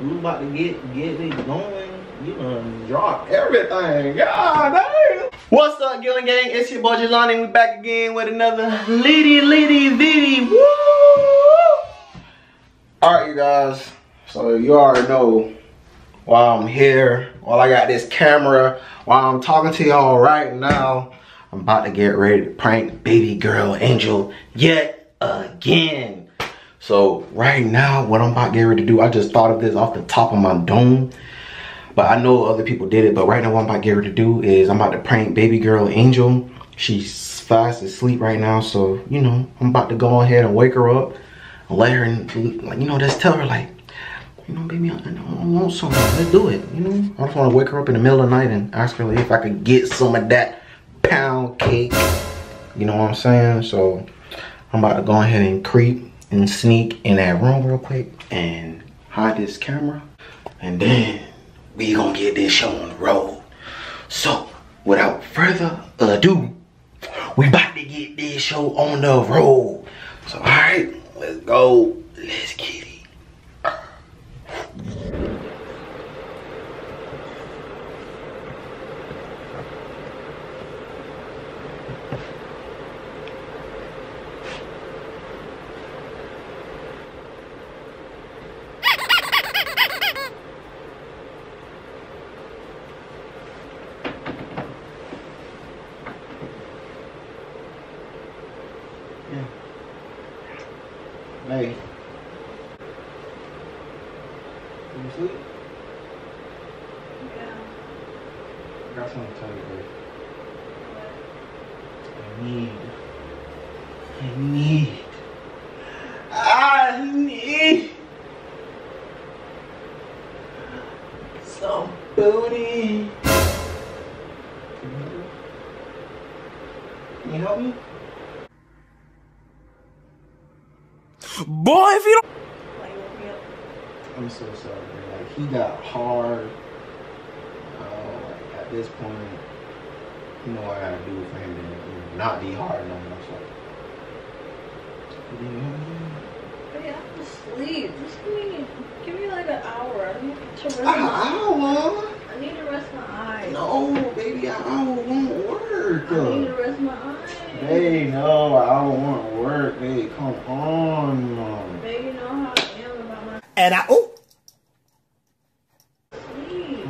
We about to get get it going. You drop everything. God damn. What's up, Gillon Gang? It's your boy Jlanni. We back again with another litty litty viddy. Woo! Alright, you guys. So you already know why I'm here. While I got this camera, while I'm talking to y'all right now, I'm about to get ready to prank baby girl Angel yet again. So right now, what I'm about get ready to do, I just thought of this off the top of my dome. But I know other people did it. But right now, what I'm about to get ready to do is I'm about to prank baby girl Angel. She's fast asleep right now. So, you know, I'm about to go ahead and wake her up. Let her, like, you know, just tell her, like, you know, baby, I, I want something. Let's do it. You know, I just want to wake her up in the middle of the night and ask her if I could get some of that pound cake. You know what I'm saying? So I'm about to go ahead and creep and sneak in that room real quick and hide this camera. And then we gonna get this show on the road. So without further ado, we about to get this show on the road. So all right, let's go. Let's get it. Yeah. Hey. You sleep? Yeah. I got something to tell you, babe. I need. I need. I need. Some booty. Can you help me? Boy, if you don't. Why you woke me up? I'm so sorry. man. Like he got hard. Uh, like at this point, you know what I gotta do for him to you know, not be hard no more. So. You know, Hey, I'm asleep. Just give me, give me like an hour. I need to rest An hour? I need to rest my eyes. No, baby, an hour won't work. I need to rest my eyes. Hey, no, I don't want to work. Hey, come on, mom. Baby, you know how I am about my And I. Oh. sleep.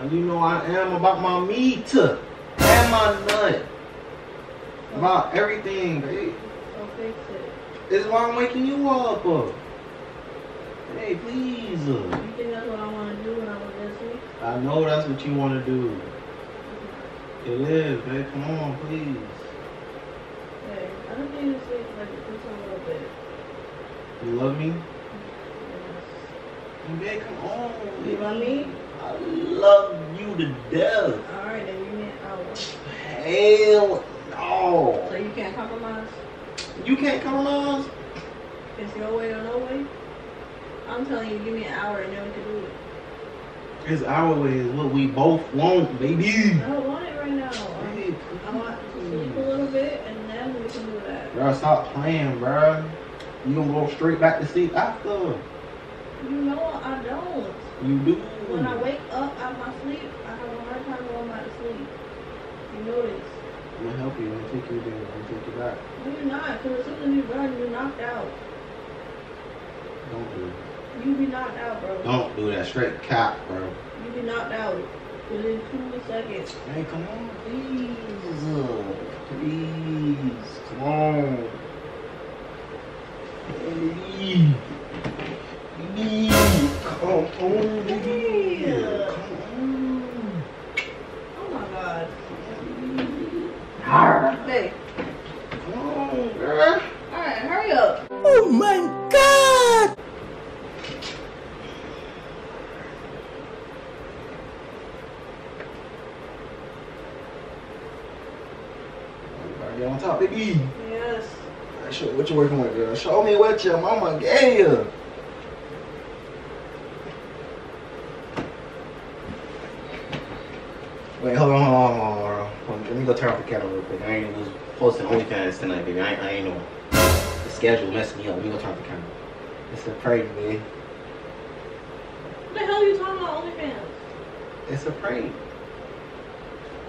And you know I am about my meat and my nut. About everything, babe. So fix it. This is why I'm waking you up. Hey, please. You think that's what I want to do when I was this week? I know that's what you want to do. It is, babe. Come on, please. Hey, I just need to sleep like just a little bit. You love me? Yes. Babe, come on. You love me? I love you to death. Alright, then give me an hour. Hell no. So you can't compromise? You can't compromise? It's your way or no way? I'm telling you, give me an hour and then we can do it. It's our way is what we both want, baby. I don't want it right now. I, Babe, I want to sleep a little bit and then we can do that. Bro, stop playing, bro. You gonna go straight back to sleep after? You know I don't. You do. When I wake up out my sleep, I have a hard time going back to sleep. You know this. I'm gonna help you. I'm gonna take you there. I'm gonna take you back. No, you're not, because as soon as you run, you're knocked out. Don't do it. You be knocked out, bro. Don't do that. Straight cap, bro. You be knocked out within two seconds. Hey, come on, please. Please. Come on. Please. Please. Come on, Get on top, baby. Yes. Show, what you working with, girl? Show me what your mama gave you. Wait, hold on, hold on, hold on, hold on. Let me go turn off the camera real quick. I ain't was posting OnlyFans tonight, baby. I ain't, I ain't know. The schedule messed me up. Let me go turn off the camera. It's a prank, baby. What the hell are you talking about OnlyFans? It's a prank.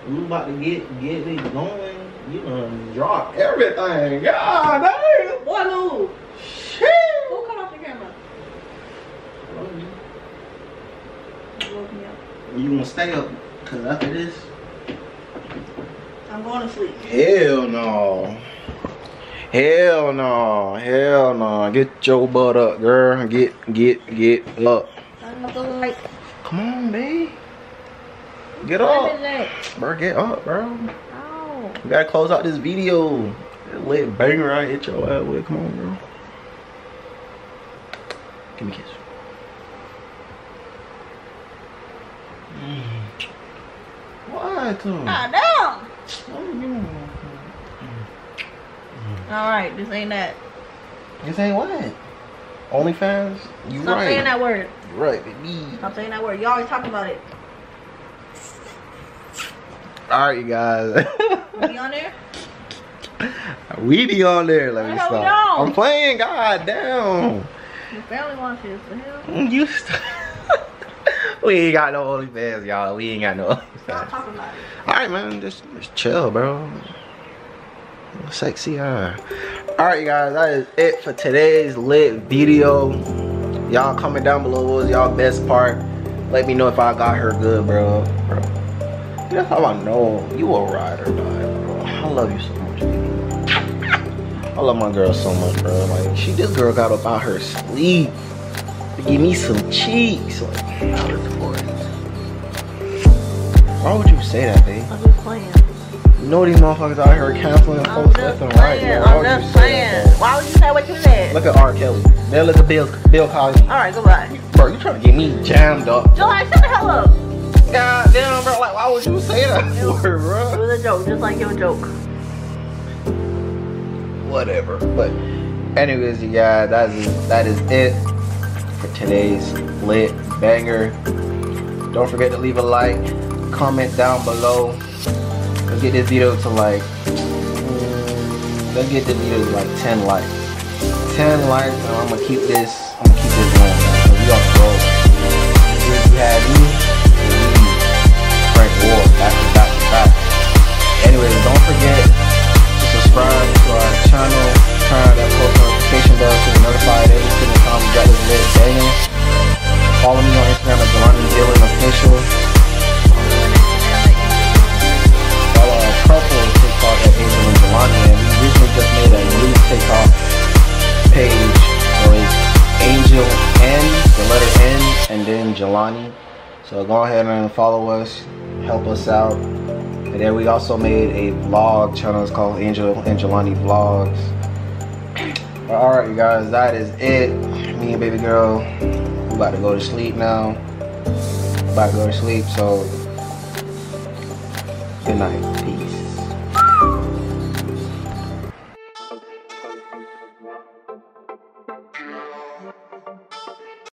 We about to get get it going. You done drop everything. God damn. Boy, move. Shit. Who cut off the camera? You woke me up. You gonna stay up? Cause after this. I'm going to sleep. Hell no. Hell no. Hell no. Get your butt up, girl. Get get get up. I'm gonna go like. Come on, babe. Get up. Bro, get up, bro. Oh. We gotta close out this video. Lit banger I hit your ass with. Come on, girl. Give me a kiss. Mm. What? Ah, damn. All right, this ain't that. This ain't what? OnlyFans? You Stop right. saying that word. You right, baby. Stop saying that word. Y'all always talking about it. Alright, you guys. We be on there? we be on there. Let me stop. I'm playing. God damn. Your family wants. The hell? Mm, you st- we ain't got no OnlyFans, y'all. We ain't got no OnlyFans. it. Alright, man. Just, just chill, bro. Sexy, huh? Alright, you guys. That is it for today's lit video. Y'all comment down below what was y'all best part. Let me know if I got her good, bro. Bro. That's how I know you a ride or die, bro. I love you so much, baby. I love my girl so much, bro. Like, she, this girl got up out her sleep to give me some cheeks. Like, out of Why would you say that, babe? I'm just playing. You know these motherfuckers out here canceling folks left and right. Why I'm would you just say playing. that, Why would you say what you said? Look at R. Kelly. Then look at Bill, Bill Cosby. All right, goodbye. Bro, you trying to get me jammed up. July, shut the hell up. God damn, bro. Like, why would you say that for, It was a joke, just like your joke. Whatever. But, anyways, you guys, that is, that is it for today's lit banger. Don't forget to leave a like, comment down below. Let's get this video to like, let's get this video to like 10 likes. 10 likes, and I'm gonna keep this, I'm gonna keep channel, turn on that post notification bell so you're notified every single time we got this banger. Follow me on Instagram at Jlanni Gillon Official. Follow our couple TikTok at Angel and Jlanni, and we recently just made a new TikTok page. So it's Angel N, the letter N, and then Jlanni. So go ahead and follow us, help us out. And then we also made a vlog channel. It's called Angel Angelani Vlogs. All right, you guys, that is it. Me and baby girl, we about to go to sleep now. About to go to sleep, so good night.